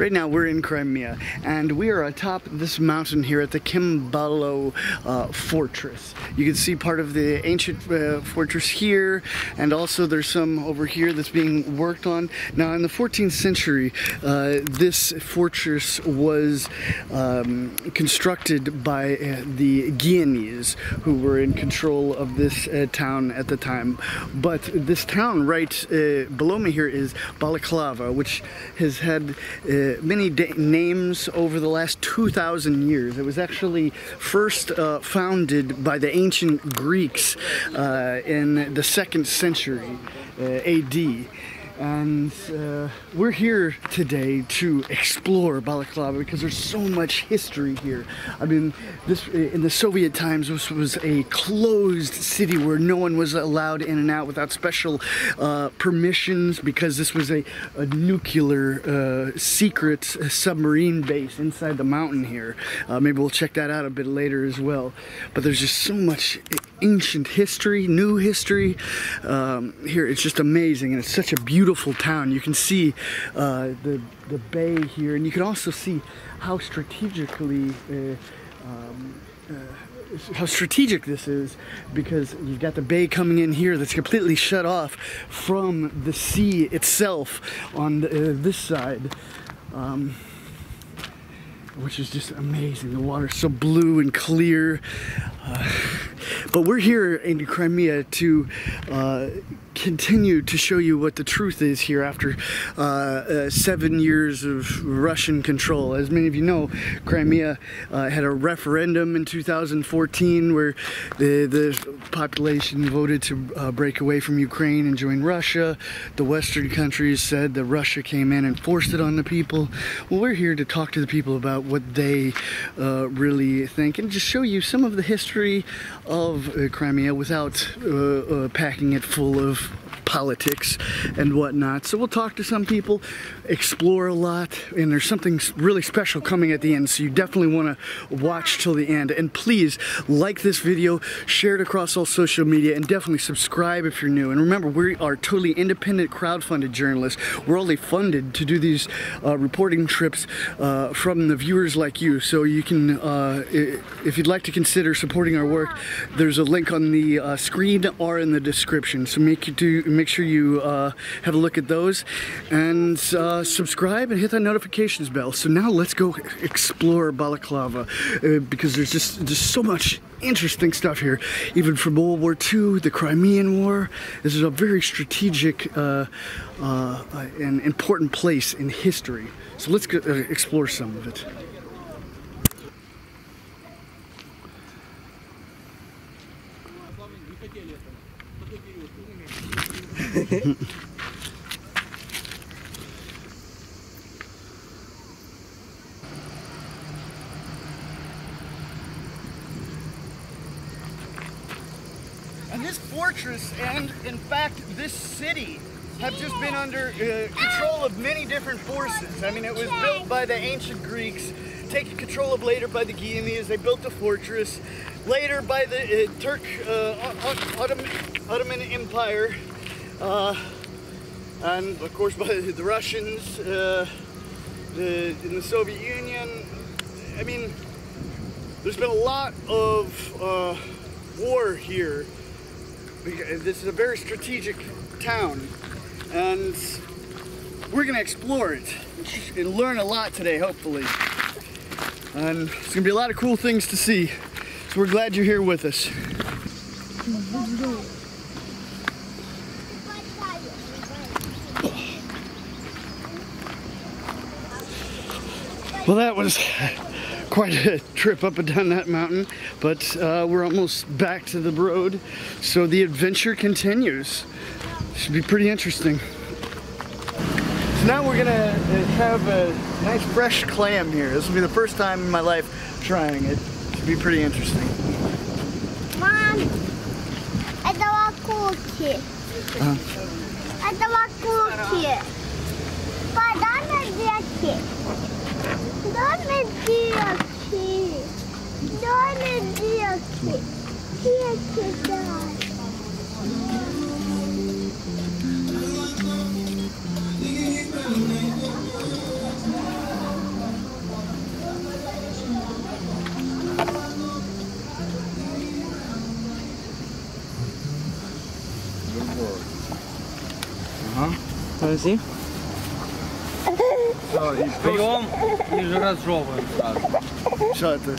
Right now we're in Crimea and we are atop this mountain here at the Cembalo uh, Fortress. You can see part of the ancient uh, fortress here and also there's some over here that's being worked on. Now in the 14th century uh, this fortress was um, constructed by uh, the Genoese who were in control of this uh, town at the time. But this town right uh, below me here is Balaclava which has had many names over the last 2,000 years. It was actually first uh, founded by the ancient Greeks uh, in the second century uh, AD. And uh, we're here today to explore Balaclava because there's so much history here. I mean, this in the Soviet times, this was a closed city where no one was allowed in and out without special uh, permissions because this was a, a nuclear uh, secret submarine base inside the mountain here. Uh, maybe we'll check that out a bit later as well. But there's just so much ancient history, new history um, here. It's just amazing and it's such a beautiful beautiful town. You can see uh, the, the bay here, and you can also see how strategically uh, um, uh, how strategic this is because you've got the bay coming in here that's completely shut off from the sea itself on the, uh, this side. Um, which is just amazing. The water's so blue and clear. Uh, but we're here in Crimea to uh, continue to show you what the truth is here after uh, uh, seven years of Russian control. As many of you know, Crimea uh, had a referendum in 2014 where the, the population voted to uh, break away from Ukraine and join Russia. The Western countries said that Russia came in and forced it on the people. Well, we're here to talk to the people about what they uh, really think and just show you some of the history of uh, Crimea without packing it full of politics and whatnot. So we'll talk to some people, explore a lot, and there's something really special coming at the end. So you definitely want to watch till the end. And please like this video, share it across all social media, and definitely subscribe if you're new. And remember, we are totally independent, crowd-funded journalists. We're only funded to do these uh, reporting trips uh, from the viewers like you. So you can, uh, if you'd like to consider supporting our work, there's a link on the uh, screen or in the description. So make you do make sure you uh, have a look at those and uh, subscribe and hit that notifications bell. So now let's go explore Balaclava uh, because there's just just so much interesting stuff here, even from World War II, the Crimean War. This is a very strategic uh, uh, and important place in history. So let's go, uh, explore some of it. and this fortress and, in fact, this city have just been under uh, control of many different forces. I mean, it was built by the ancient Greeks, taken control of later by the Genoese. They built the fortress. Later by the uh, Turk uh, Ottoman, Ottoman Empire. Uh, and of course by the Russians, uh, the, in the Soviet Union. I mean, there's been a lot of uh, war here. This is a very strategic town, and we're gonna explore it and learn a lot today, hopefully. And it's gonna be a lot of cool things to see. So we're glad you're here with us. Well, that was quite a trip up and down that mountain, but uh, we're almost back to the road, so the adventure continues. Should be pretty interesting. So now we're gonna uh, have a nice fresh clam here. This will be the first time in my life trying it. Should be pretty interesting. Mom, I don't want cookie. Uh -huh. I don't want cookie. Banana cookie. Dame dia aqui. Dame dia aqui. Que é que dá? Good work. Uh-huh. Let me see Берем и разжевываем сразу. Що це?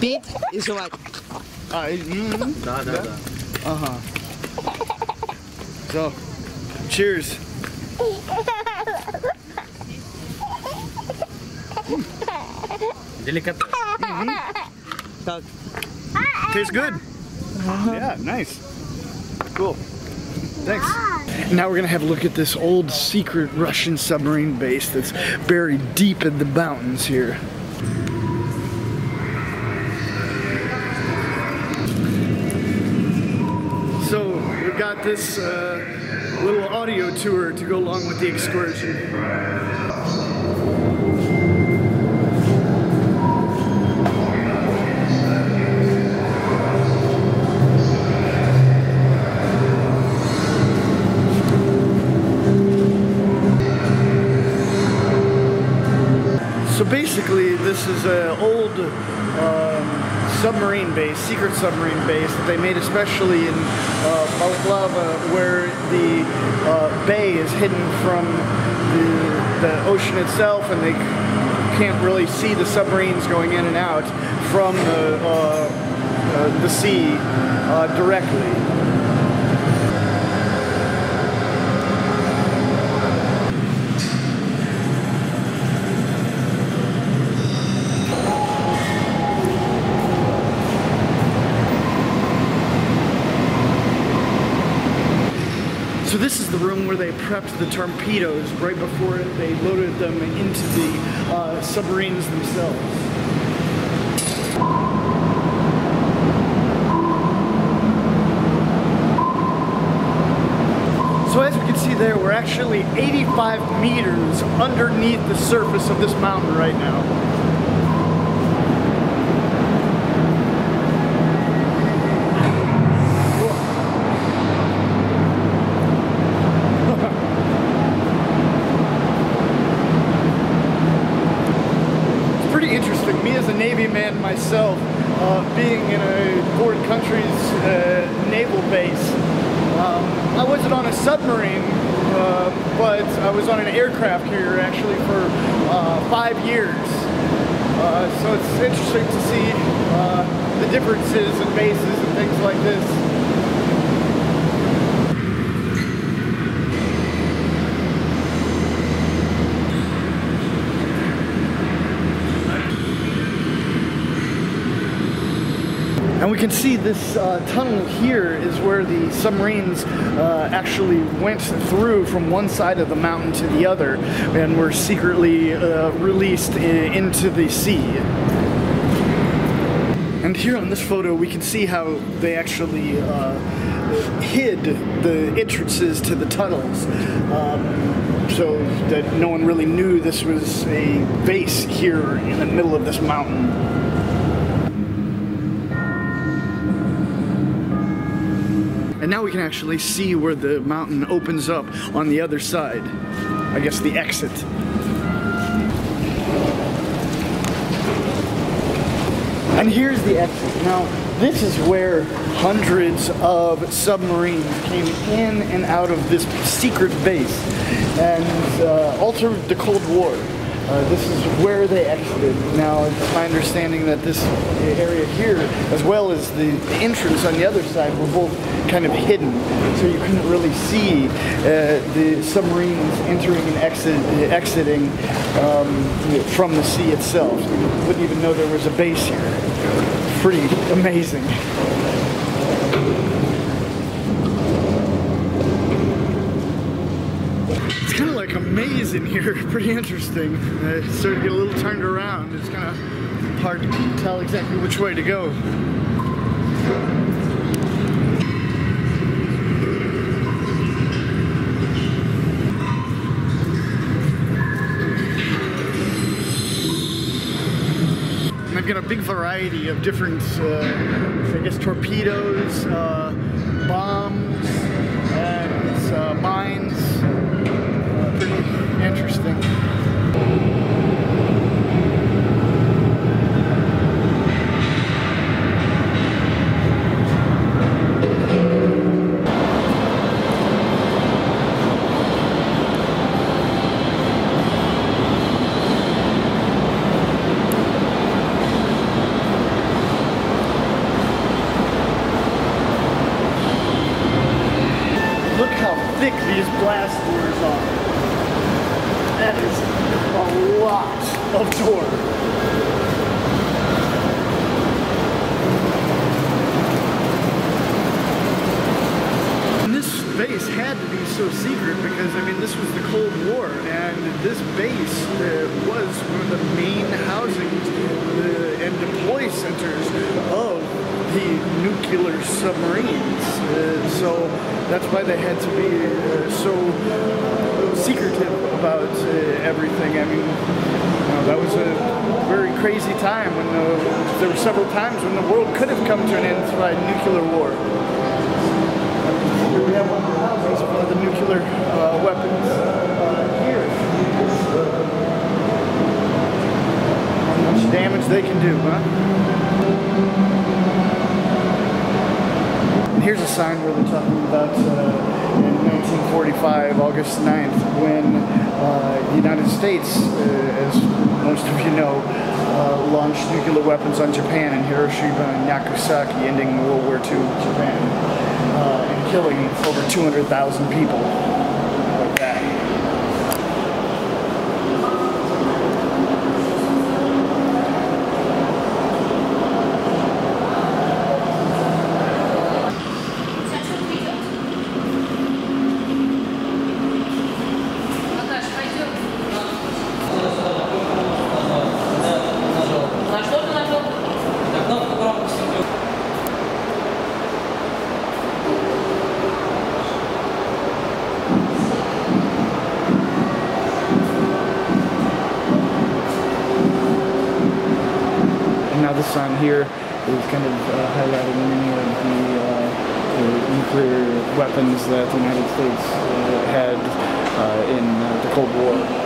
Пить и жевать. А, і- м, Да, да, да. ага. So, cheers. Деликатес. Так. Tastes good. Yeah, nice. Cool. Thanks. Now we're gonna have a look at this old secret Russian submarine base that's buried deep in the mountains here. So we've got this uh, little audio tour to go along with the excursion. So basically, this is an old um, submarine base, secret submarine base that they made especially in uh, Balaclava, where the uh, bay is hidden from the, the ocean itself, and they can't really see the submarines going in and out from the uh, uh, the sea uh, directly. Room where they prepped the torpedoes right before they loaded them into the uh, submarines themselves. So as we can see there, we're actually 85 meters underneath the surface of this mountain right now. Interesting. Me as a Navy man myself, uh, being in a foreign country's uh, naval base, um, I wasn't on a submarine, uh, but I was on an aircraft carrier actually for uh, five years. Uh, so it's interesting to see uh, the differences in bases and things like this. And we can see this uh, tunnel here is where the submarines uh, actually went through from one side of the mountain to the other and were secretly uh, released i- into the sea. And here on this photo, we can see how they actually uh, hid the entrances to the tunnels um, so that no one really knew this was a base here in the middle of this mountain. And now we can actually see where the mountain opens up on the other side. I guess the exit. And here's the exit. Now, this is where hundreds of submarines came in and out of this secret base and uh, altered the Cold War. Uh, this is where they exited. Now, it's my understanding that this area here, as well as the, the entrance on the other side, were both kind of hidden, so you couldn't really see uh, the submarines entering and exit, exiting um, from the sea itself. You wouldn't even know there was a base here. Pretty amazing. It's kind of like a maze in here. Pretty interesting. It's starting to get a little turned around. It's kind of hard to tell exactly which way to go. Big variety of different, uh, I guess, torpedoes, uh, bombs, and uh, mines. Uh, pretty interesting. of Tor. And this base had to be so secret because, I mean, this was the Cold War, and this base uh, was one of the main housing uh, and deploy centers of the nuclear submarines. Uh, so that's why they had to be uh, so uh, secretive about uh, everything. I mean, you know, that was a very crazy time when the, there were several times when the world could have come to an end by nuclear war. Here we have one of the houses of the nuclear uh, weapons uh, here. How much damage they can do, huh? And here's a sign they're talking about uh, in 1945, August 9th, when uh, the United States, uh, as most of you know, uh, launched nuclear weapons on Japan in Hiroshima and Nagasaki, ending World War II Japan uh, and killing over 200,000 people like that. And now this sign here is kind of uh, highlighting many of the, uh, the nuclear weapons that the United States uh, had uh, in uh, the Cold War.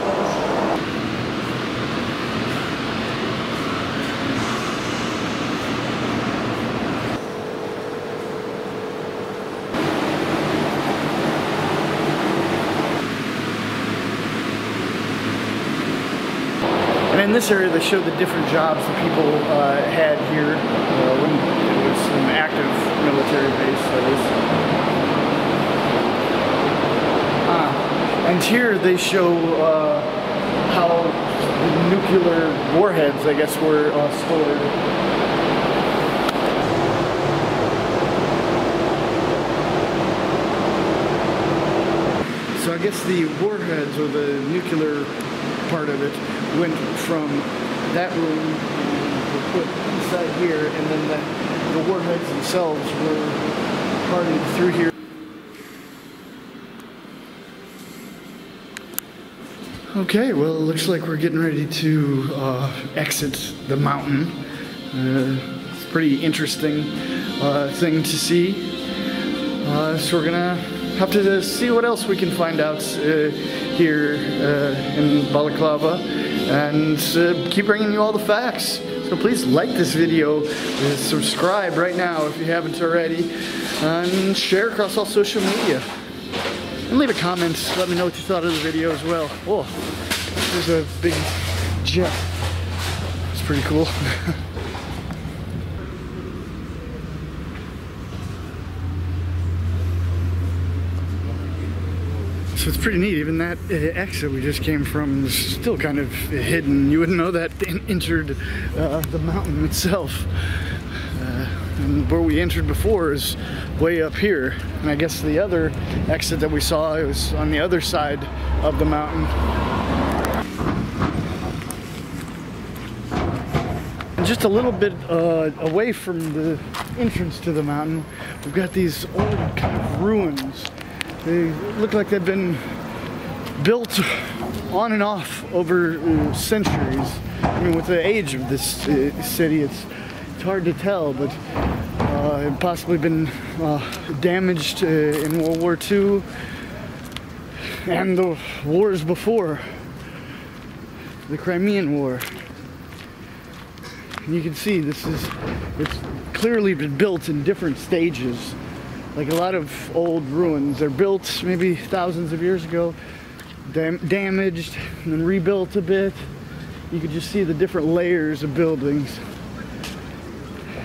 And in this area, they showed the different jobs that people uh, had here uh, when it was an active military base. That is. Ah, and here they show uh, how the nuclear warheads, I guess, were uh, stored. So I guess the warheads or the nuclear part of it went from that room were put inside here and then the, the warheads themselves were parted through here. Okay, well it looks like we're getting ready to uh, exit the mountain. Uh, it's a pretty interesting uh, thing to see. Uh, so we're gonna have to see what else we can find out uh, here uh, in Balaclava and uh, keep bringing you all the facts. So please like this video, uh, subscribe right now if you haven't already, and share across all social media. And leave a comment, let me know what you thought of the video as well. Oh, there's a big jet. It's pretty cool. It's pretty neat. Even that uh, exit we just came from is still kind of hidden. You wouldn't know that en- entered uh, the mountain itself. Uh, and where we entered before is way up here. And I guess the other exit that we saw was on the other side of the mountain. Just a little bit uh, away from the entrance to the mountain, we've got these old kind of ruins. They look like they've been built on and off over uh, centuries. I mean, with the age of this uh, city, it's, it's hard to tell, but uh, it possibly been uh, damaged in World War II and the wars before, the Crimean War. And you can see this is, it's clearly been built in different stages. Like a lot of old ruins, they're built maybe thousands of years ago, dam- damaged, and then rebuilt a bit. You could just see the different layers of buildings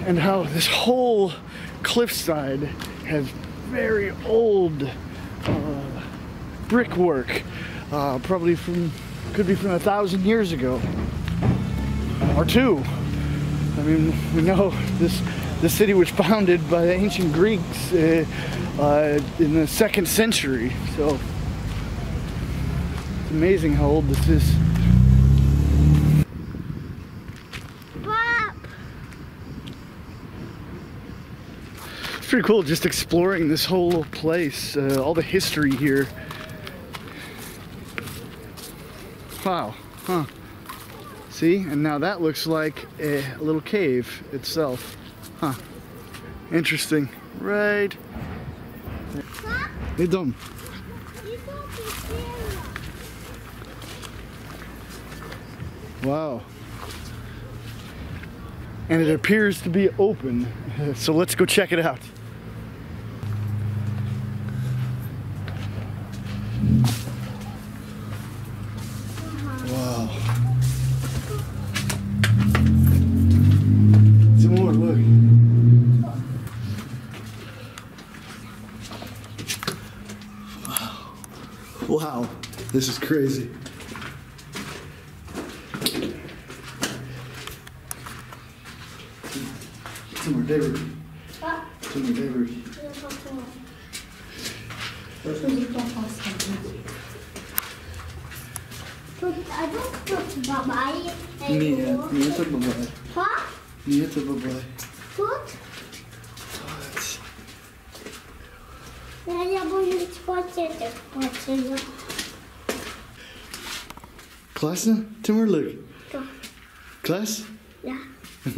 and how this whole cliffside has very old uh, brickwork, uh, probably from, could be from a thousand years ago. or two. I mean, we know this this city was founded by the ancient Greeks uh, uh, in the second century. So it's amazing how old this is. Pop. Pretty cool just exploring this whole place, uh, all the history here. Wow, huh. See, and now that looks like a little cave itself. Huh. Interesting. Right. Hey, Dom. You don't be serious. Wow. And it appears to be open, so let's go check it out. This is crazy. Class? Yeah.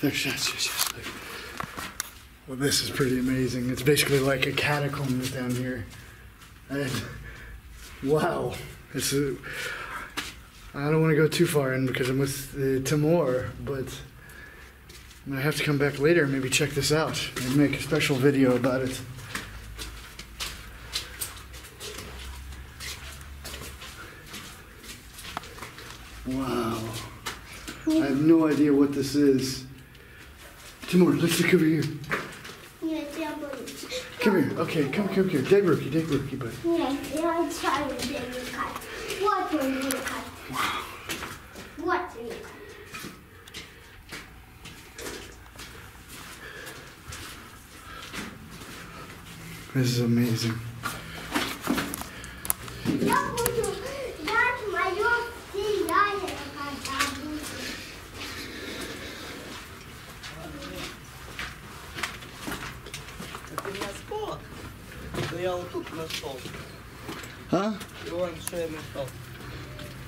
There's yes, yes, yes. Well, this is pretty amazing. It's basically like a catacomb down here. And wow, it's a, I don't want to go too far in because I'm with uh, Timur, but I have to come back later and maybe check this out and make a special video about it. idea what this is. Timur, let's look over here. Come here. Okay, come, come, come. Dead rookie, dead rookie, buddy. Yeah, I'm sorry, dead rookie. What are you cut? Wow. What are you cut? This is amazing.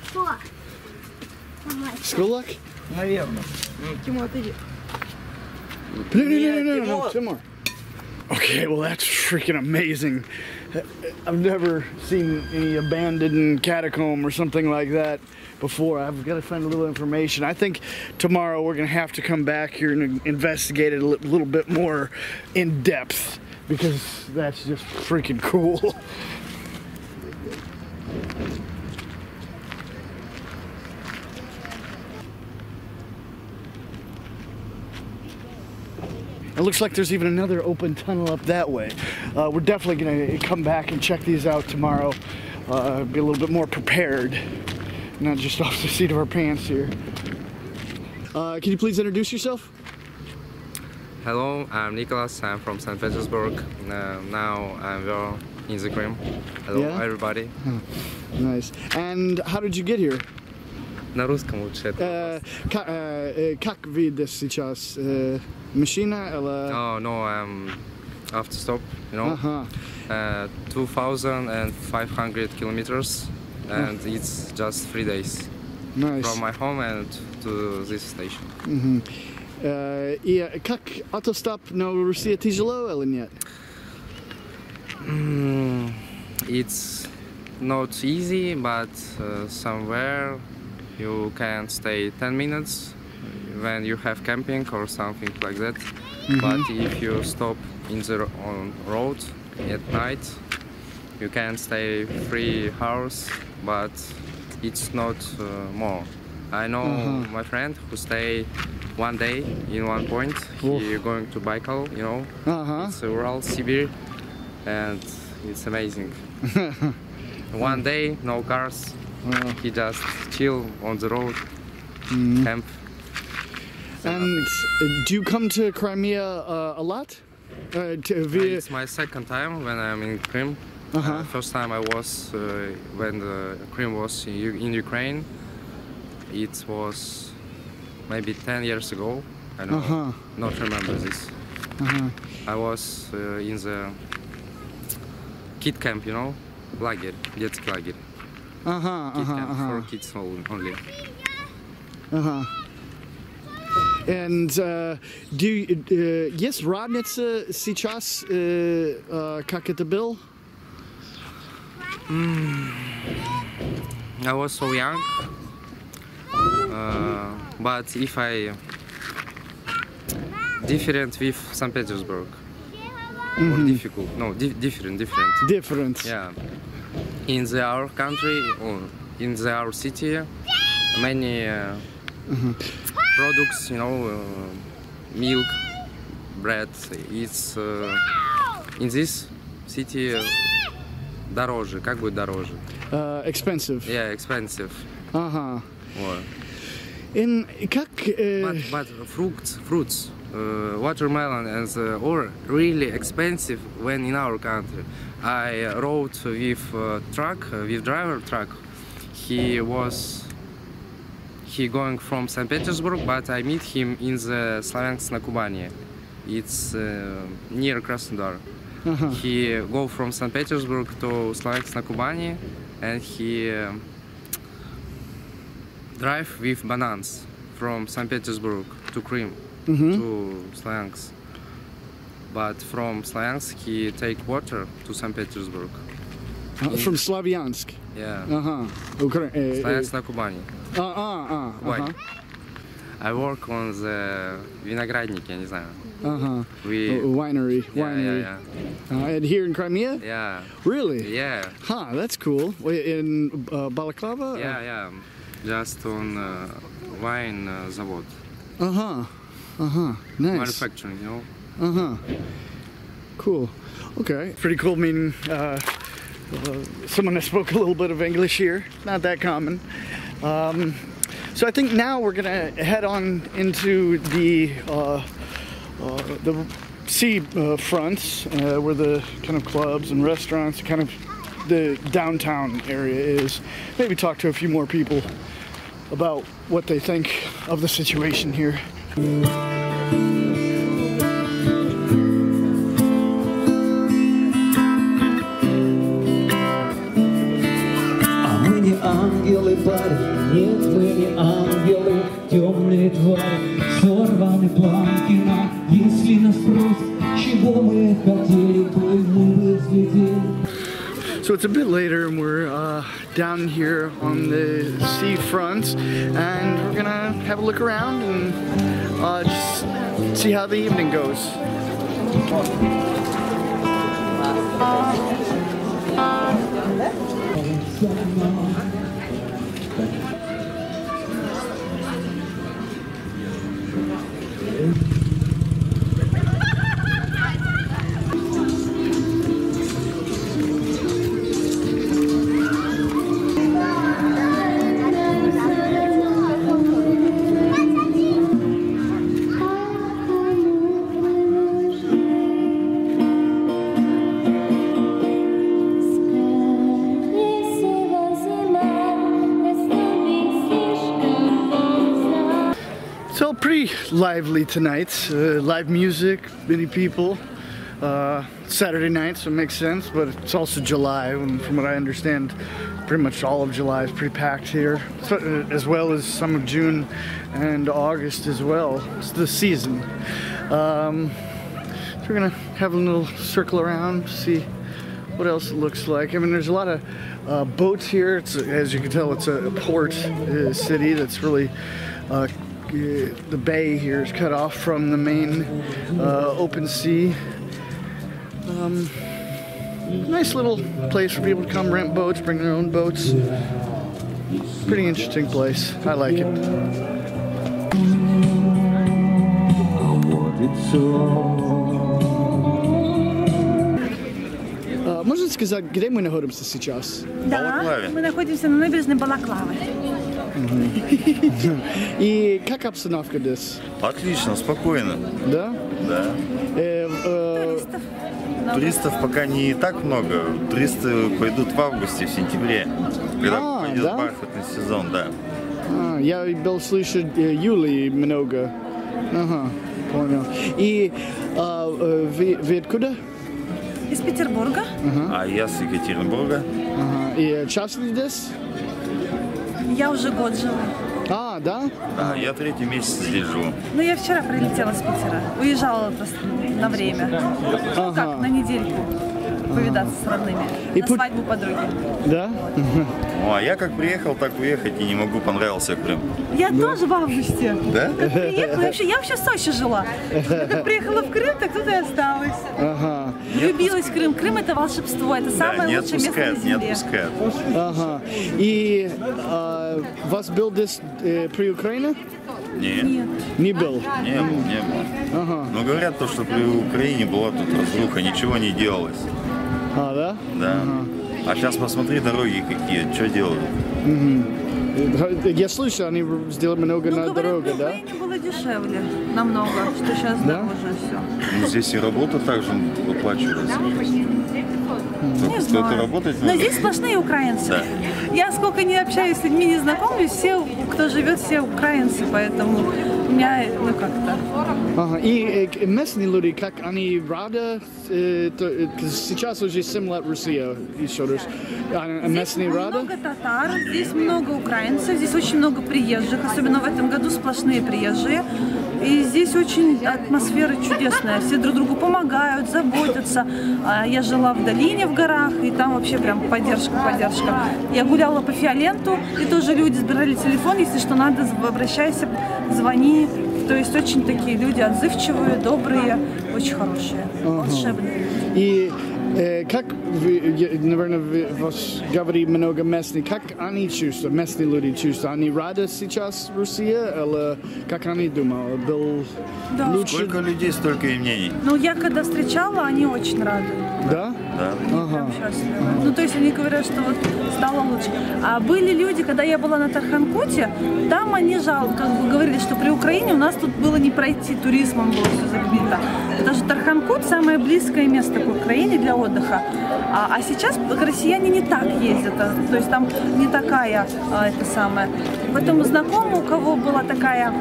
Что? Давай. Skolak? Наверно. Тімо, ти No, no, no, no, no, no, Timur. Timur. Okay, well, that's freaking amazing. I've never seen any abandoned catacomb or something like that before. I've got to find a little information. I think tomorrow we're going to have to come back here and investigate it a li- little bit more in depth because that's just freaking cool. It looks like there's even another open tunnel up that way. Uh, we're definitely going to come back and check these out tomorrow. Uh, be a little bit more prepared, not just off the seat of our pants here. Uh, can you please introduce yourself? Hello, I'm Nicholas. I'm from St. Petersburg. Uh, now I'm well in the Krim. Hello, Yeah? everybody. Nice. And how did you get here? На русском лучше. это. Э, ка- э, э, Как видишь сейчас? Э, Машина или... No, no, I'm after stop. You know, Ага. uh, 2,500 kilometers, and it's just three days Nice. from my home and to this station. Э, И как автостоп на Руси тяжело или нет? Mm, it's not easy, but uh, somewhere you can stay 10 minutes when you have camping or something like that. But if you stop in the on road at night, you can stay three hours, but it's not uh, more. I know Uh-huh. my friend who stay one day in one point. He going to Baikal, you know. Uh-huh. It's Ural, Sibir, and it's amazing. One day, no cars. Uh, He just chill on the road, Mm. camp. and uh, do you come to Crimea uh, a lot? Uh, to, via, It's my second time when I'm in Crimea. Uh-huh. Uh, first time I was uh, when the Crimea was in, U- in Ukraine. It was maybe 10 years ago. I don't Uh-huh. not remember this. uh-huh. I was uh, in the kid camp, you know, лагерь, детский лагерь. Uh-huh, Kid uh-huh, camp uh-huh. for kids on- only. Uh-huh. And uh, do you, uh, есть разница сейчас э, э, как это был? I was so young, uh, but if I different with St. Petersburg or difficult, no, di- different, different. Different. Yeah, in the our country or in the our city, many uh, products, you know, uh, milk, bread. It's uh, in this city uh, дороже. Как будет дороже? Uh, expensive. Yeah, expensive. Ага. Or, In как э, but but fruits, fruits, uh, watermelon and uh, or really expensive when in our country. I rode with uh, truck uh, with driver truck. He was he going from St. Petersburg, but I meet him in the Slaviansk na Kubani. It's uh, near Krasnodar. uh-huh. He go from St. Petersburg to Slaviansk na Kubani, and he um, drive with bananas from St. Petersburg to Krim to Slaviansk but from Slavyansk he take water to St. Petersburg. Uh, from Slavyansk? Yeah. Uh-huh. Ukra- uh, Slavyansk. Uh, uh, uh, uh-huh. I work on the виноградник, я не знаю. Uh-huh. We, uh, winery, yeah, winery. Yeah, yeah. Uh, and here in Crimea? Yeah. Really? Yeah. Huh, that's cool. In uh, Balaclava? Yeah, or? yeah. Just on uh, wine uh, завод. Uh-huh. Uh-huh. Nice. Manufacturing, you know. Uh huh. Cool. Okay. Pretty cool meeting uh, uh, someone that spoke a little bit of English here. Not that common. Um, so I think now we're gonna head on into the uh, uh, the sea uh, fronts uh, where the kind of clubs and restaurants, kind of the downtown area is. Maybe talk to a few more people about what they think of the situation here. парень, нет, мы не ангелы, темные твари, сорваны планки на, если нас спросят, чего мы хотели бы, мы бы взлетели. So it's a bit later, and we're uh, down here on the seafront, and we're gonna have a look around and uh, just see how the evening goes. It's Lively tonight. Uh, live music, many people. Uh, Saturday night, so it makes sense, but it's also July, and from what I understand, pretty much all of July is pretty packed here, so, uh, as well as some of June and August as well. It's the season. Um, so we're gonna have a little circle around, see what else it looks like. I mean, there's a lot of uh, boats here. It's as you can tell, it's a port uh, city that's really Uh, the bay here is cut off from the main uh, open sea. Um, nice little place for people to come rent boats, bring their own boats. Pretty interesting place. I like it. Вот и все. Uh, можешь можно сказать, где мы находимся сейчас? Да, Балаклаве. мы находимся на набережной Балаклавы. И как обстановка здесь? Отлично, спокойно. Да? Да. Э, э, Туристов. Туристов пока не так много. Туристы пойдут в августе, в сентябре. Когда А, пойдет да? бархатный сезон, да. а, я был слышать э, Юли много. Ага, понял. И а, э, вы, вы откуда? Из Петербурга. А я с Екатеринбурга. Ага. И часто здесь? Я уже год живу. А, да? Да, я третий месяц здесь живу. Ну, я вчера прилетела с Питера. Уезжала просто на время. Ну, как, на недельку повидаться с родными. И на путь- свадьбу подруги. Да? Ну, а я как приехал, так уехать и не могу, понравился Крым. Я тоже в августе. Да? Как приехала, я вообще, я вообще в Сочи жила. Как приехала в Крым, так тут и осталась. Ага. Влюбилась в Крым. Крым это волшебство, это Да, самое не лучшее место на отпускает, не земле. отпускает. Ага. И а, вас был здесь при Украине? Не, Нет. Не был. не был, не был. Ага. Но говорят то, что при Украине была тут разруха, ничего не делалось. А, да? Да. А сейчас посмотри дороги какие, что делают. Э, Я слышал, они сделали много Ну, на в да? Украине было дешевле намного, что сейчас Да? дороже все. Ну, здесь и работа также оплачивается. Только Не кто-то знаю. работать Но здесь сплошные украинцы. Да. Я сколько не общаюсь с людьми, не знакомлюсь, все, кто живет, все украинцы, поэтому у меня, ну как-то. Ага. И э, местные люди, как они рады, э, то, э, сейчас уже 7 лет Россия еще раз. А местные рады? много татар, здесь много украинцев, здесь очень много приезжих, особенно в этом году сплошные приезжие. И здесь очень атмосфера чудесная, все друг другу помогают, заботятся. А Я жила в долине в горах, и там вообще прям поддержка, поддержка. Я гуляла по Фиоленту, и тоже люди сбирали телефон, если что надо, обращайся, звони. То есть очень такие люди отзывчивые, добрые, очень хорошие, волшебные. И как наверное, вы, вас говорит много местных, как они чувствуют, местные люди чувствуют? Они рады сейчас Россия, или как они думают, был Да. лучше? Сколько людей, столько и мнений. Ну, я когда встречала, они очень рады. Да? Да. Счастливы. Ну, то есть они говорят, что вот стало лучше. А были люди, когда я была на Тарханкуте, там они жал, как бы говорили, что при Украине у нас тут было не пройти, туризмом было все забито. Даже Тарханкут самое близкое место к Украине для отдыха. А, а сейчас россияне не так ездят, а, то есть там не такая а, это самое. Поэтому знакомый, у кого была такая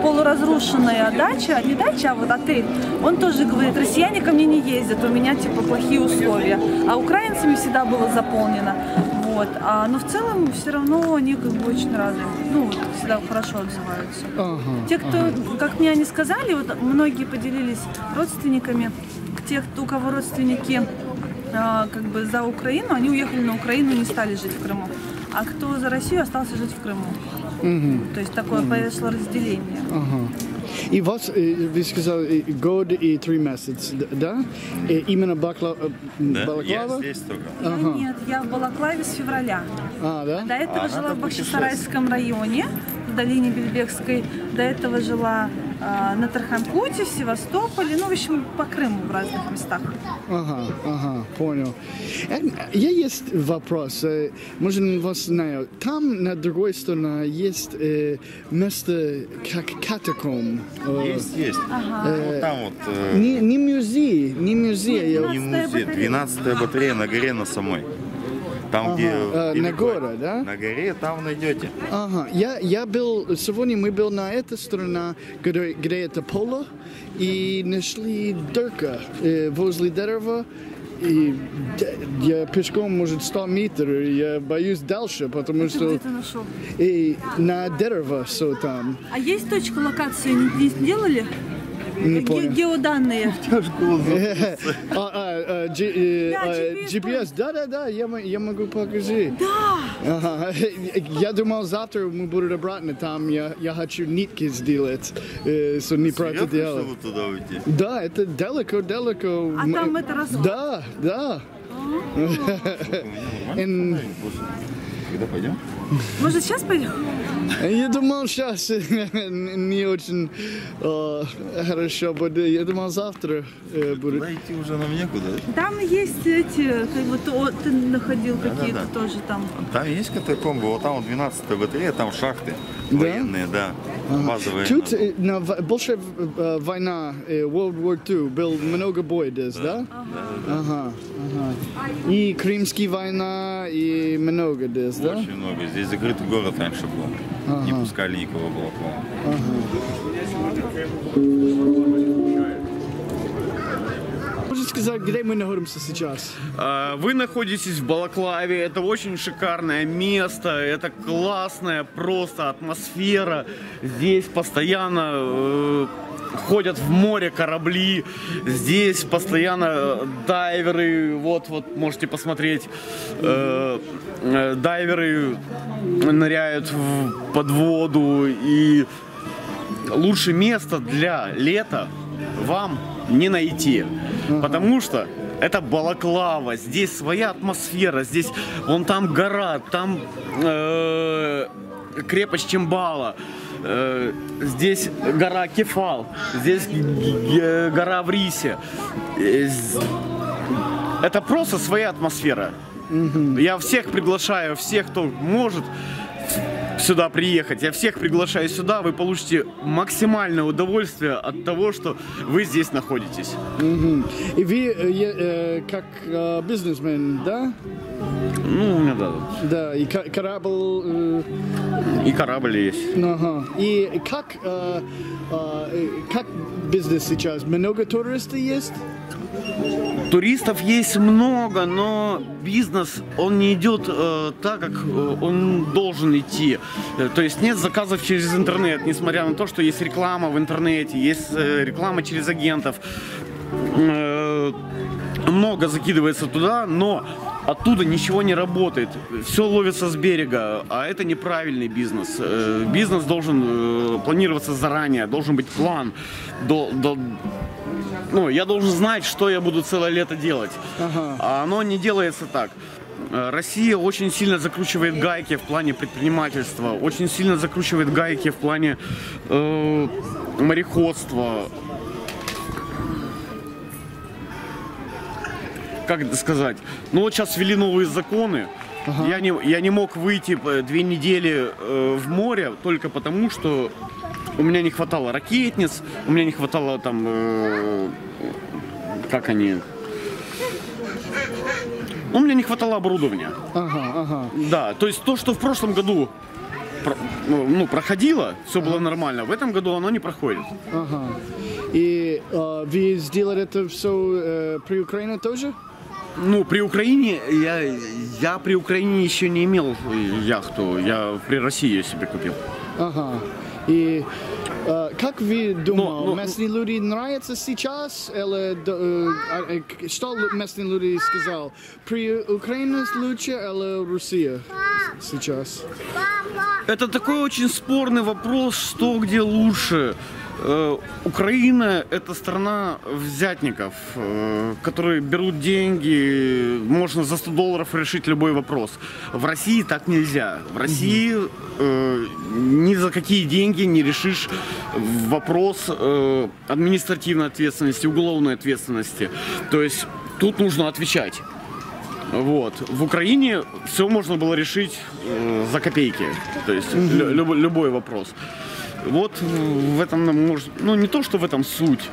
полуразрушенная дача, не дача, а вот отель, он тоже говорит, россияне ко мне не ездят, у меня типа плохие условия. А украинцами всегда было заполнено. Вот. А, но в целом все равно они как бы очень рады. Ну, всегда хорошо отзываются. Ага. Те, кто, как мне они сказали, вот многие поделились родственниками, те, кто, у кого родственники а, как бы за Украину, они уехали на Украину, не стали жить в Крыму. А кто за Россию остался жить в Крыму. То есть такое произошло разделение. Ага. И вас, э, вы сказали, э, год и три месяца, да? И именно Бакла, э, Да? Я Балаклава? здесь только. Я Нет, я в Балаклаве с февраля. А, да? До этого А, жила в Бахчисарайском районе, в долине Бельбекской. До этого жила на Тарханкуте, в Севастополе, ну, в общем, по Крыму в разных местах. Ага, ага, понял. Э, Я есть вопрос, э, может, вас знаю. Там на другой стороне есть э, место как катаком. Э, Есть, есть. Вот там вот э, Не, не музей, не музей. я- не 12-я музей, батарея. 12 батарея на горе на самой. Там, где... э, где на горе, да? На горе, там найдете. Ага, я, я был, сегодня мы был на этой стороне, где, где это поле, и нашли дырка э, возле дерева, и я пешком, может, 100 метров, я боюсь дальше, потому Ты что где ты нашел? и на дерево все там. А есть точка локации не, не сделали? Не понял. Геоданные. А, а, а GPS, э, а, да-да-да, я могу покажи. Да! Я думал, завтра мы будем обратно там, я хочу нитки сделать, э, что не правда делать. Да, это далеко-далеко. А там это развод? Да, да. А. Когда пойдем? Может, сейчас пойдем? Я думал, сейчас не очень э, хорошо будет. Я думал, завтра э, будет. Туда идти уже нам некуда. Там есть эти, как бы то- ты находил какие-то Да-да-да. тоже там. Там есть катакомбы, вот там вот 12 батарея, там шахты Да? военные, да. Военная. Тут э, на в- большая э, война, э, World War II, был много бой здесь, да? Ага, ага. И Крымская война, и много здесь, да? Очень много. Здесь закрытый город раньше был. Не пускали никого было, по-моему. Можешь сказать, где мы находимся сейчас? А, Вы находитесь в Балаклаве, это очень шикарное место, это классная просто атмосфера. Здесь постоянно э, ходят в море корабли, здесь постоянно э, дайверы, вот, вот можете посмотреть, э, дайверы ныряют под воду и лучше место для лета вам не найти. Потому что это Балаклава, здесь своя атмосфера, здесь вон там гора, там э, крепость Чимбала, э, здесь гора Кефал, здесь г- гора Врисе. Э, Это просто своя атмосфера. Я всех приглашаю, всех, кто может сюда приехать. Я всех приглашаю сюда. Вы получите максимальное удовольствие от того, что вы здесь находитесь. Мгм. И вы э, э, как э, бизнесмен, да? Ну, у меня да. Да, и корабль... э, И корабль есть. ага. И как, э, э, как бизнес сейчас? Много туристов есть? Туристов есть много, но бизнес, он не идет э, так, как э, он должен идти. Э, То есть нет заказов через интернет, несмотря на то, что есть реклама в интернете, есть э, реклама через агентов. Э, много закидывается туда, но оттуда ничего не работает. Все ловится с берега, а это неправильный бизнес. Э, Бизнес должен э, планироваться заранее, должен быть план. До, до, ну, я должен знать, что я буду целое лето делать. А оно не делается так. Э, Россия очень сильно закручивает гайки в плане предпринимательства, очень сильно закручивает гайки в плане э, мореходства. Как это сказать? Ну вот сейчас ввели новые законы. Я, не, я не мог выйти э, две недели э, в море только потому, что у меня не хватало ракетниц, у меня не хватало там, э, как они, у меня не хватало оборудования. Ага, ага. Да, то есть то, что в прошлом году ну, ну, проходило, все было нормально, в этом году оно не проходит. Ага. И э, вы сделали это все э, при Украине тоже? Ну, при Украине, я, я при Украине еще не имел яхту, я при России ее себе купил. Ага. И как вы думаете, Ну, ну, местные люди нравятся сейчас? Или э, а, э, что местные люди сказал? При Украине лучше или Россия сейчас? Это такой очень спорный вопрос, что где лучше. Э, Украина – это страна взятников, э, которые берут деньги, можно за 100 долларов решить любой вопрос. В России так нельзя. В России э, ни за какие деньги не решишь вопрос э, административной ответственности, уголовной ответственности. То есть тут нужно отвечать. Вот. В Украине все можно было решить э, за копейки. То есть любо- любой вопрос. Вот в этом, может, ну не то, что в этом суть,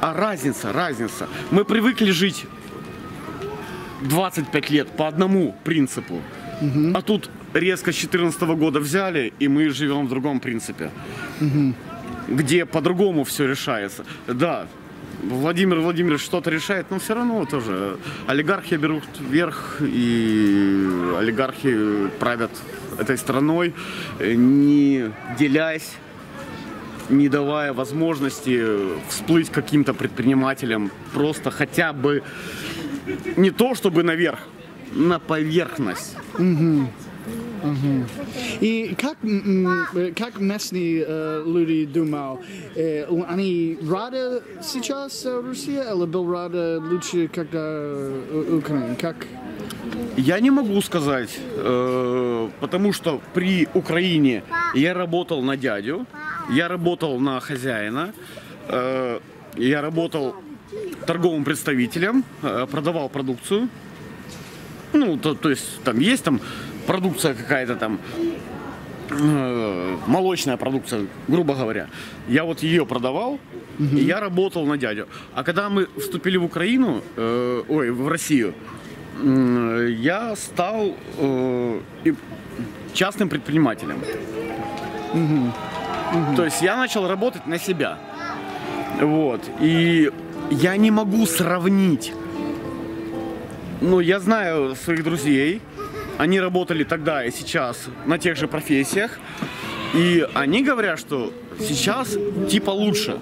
а разница, разница. Мы привыкли жить 25 лет по одному принципу, а тут резко с 2014 года взяли, и мы живем в другом принципе, где по-другому все решается. Да, Владимир Владимирович что-то решает, но все равно тоже. Олигархи берут вверх, и олигархи правят этой страной, э, не делясь, не давая возможности всплыть каким-то предпринимателям, просто хотя бы не то чтобы наверх, на поверхность. И как, м, как местные э, люди думают? Э, они рады сейчас э, Россия или был рада лучше, когда э, Украина? Как? Я не могу сказать, э, потому что при Украине я работал на дядю, я работал на хозяина, э, я работал торговым представителем, э, продавал продукцию. Ну, то, то есть там есть там продукция какая-то там, э, молочная продукция, грубо говоря. Я вот ее продавал, и я работал на дядю. А когда мы вступили в Украину, э, ой, в Россию, м, я стал э, частным предпринимателем. То есть я начал работать на себя. Вот. И я не могу сравнить. Ну, я знаю своих друзей. Они работали тогда и сейчас на тех же профессиях. И они говорят, что сейчас типа лучше.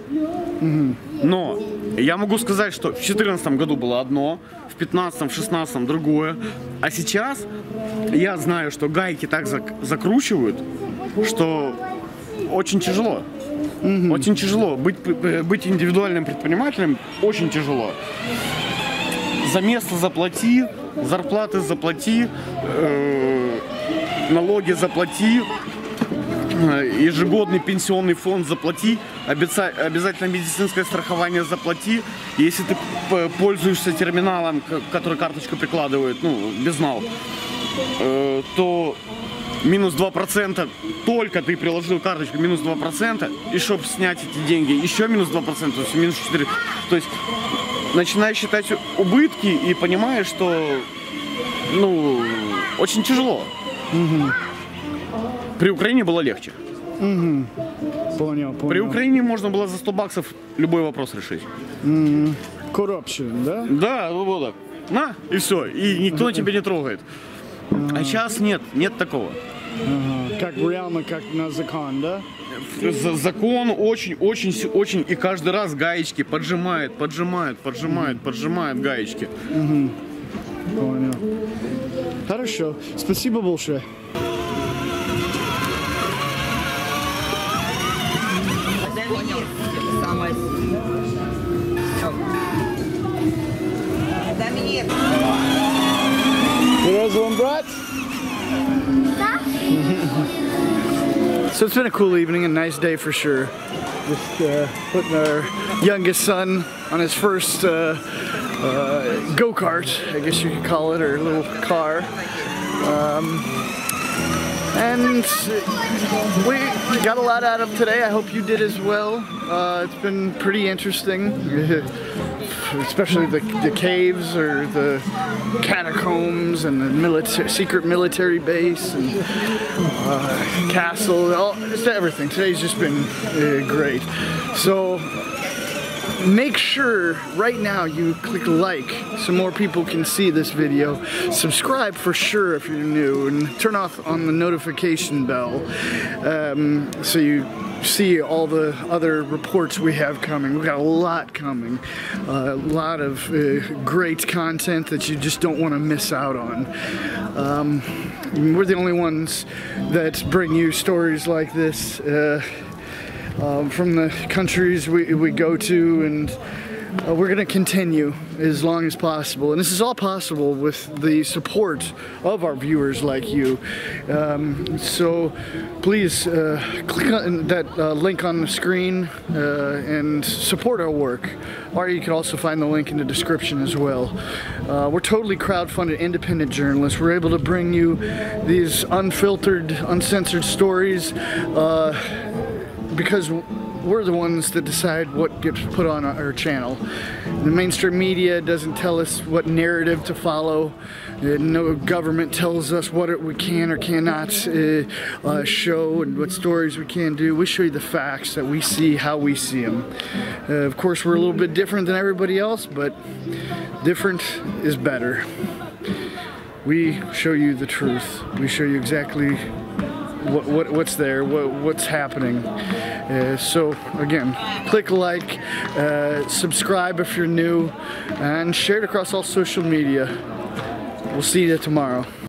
Но я могу сказать, что в 2014 году было одно, в 2015, в 2016 другое. А сейчас я знаю, что гайки так зак- закручивают, что очень тяжело. Очень тяжело. Быть, э, быть индивидуальным предпринимателем очень тяжело. За место заплати, зарплаты заплати, э, налоги заплати, э, ежегодный пенсионный фонд заплати, обяза- обязательно медицинское страхование заплати. Если ты пользуешься терминалом, который карточку прикладывает, ну, безнал, э, то минус 2%, только ты приложил карточку, минус 2%, и чтобы снять эти деньги, еще минус 2%, то есть минус 4%. То есть начинаешь считать убытки и понимаешь, что ну, очень тяжело. При Украине было легче. Понял, понял. При Украине можно было за 100 баксов любой вопрос решить. Corruption, да? Да, ну вот так. На, и все. И никто тебя не трогает. А сейчас нет, нет такого. Как прямо как на закон, да? За- Закон очень, очень, с- очень, и каждый раз гаечки поджимает, поджимает, поджимает, поджимает гаечки. Понял. Хорошо. Спасибо большое. Самое Доминик. Jerusalem, brat? so it's been a cool evening, a nice day for sure. Just uh, putting our youngest son on his first uh, uh, go kart, I guess you could call it, or little car. Um, and we got a lot out of today. I hope you did as well. Uh, it's been pretty interesting, especially the, the caves or the catacombs and the military, secret military base and uh, castle, all, just everything. Today's just been uh, great. So make sure right now you click like so more people can see this video. Subscribe for sure if you're new and turn off on the notification bell um, so you see all the other reports we have coming. We've got a lot coming, uh, a lot of uh, great content that you just don't want to miss out on. Um, we're the only ones that bring you stories like this. Uh, um, from the countries we, we go to, and uh, we're going to continue as long as possible. And this is all possible with the support of our viewers like you. Um, so please uh, click on that uh, link on the screen uh, and support our work. Or you can also find the link in the description as well. Uh, we're totally crowdfunded independent journalists. We're able to bring you these unfiltered, uncensored stories. Uh, because we're the ones that decide what gets put on our channel. The mainstream media doesn't tell us what narrative to follow. No government tells us what we can or cannot uh, uh, show and what stories we can do. We show you the facts that we see, how we see them. Uh, of course, we're a little bit different than everybody else, but different is better. We show you the truth. We show you exactly what, what what's there, what, what's happening. Uh, so again, click like, uh, subscribe if you're new, and share it across all social media. We'll see you tomorrow.